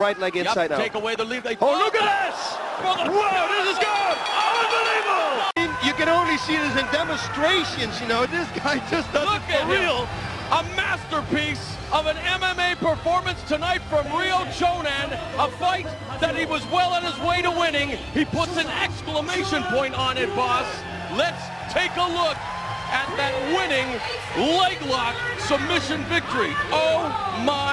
Right leg inside yep, out. Take away the lead. They, oh, oh look at this! Whoa, this is good! Unbelievable! You can only see this in demonstrations, you know. This guy just does Look it for real. Him. A masterpiece of an MMA performance tonight from Ryo Chonan. A fight that he was well on his way to winning. He puts an exclamation point on it, boss. Let's take a look at that winning leg lock submission victory. Oh my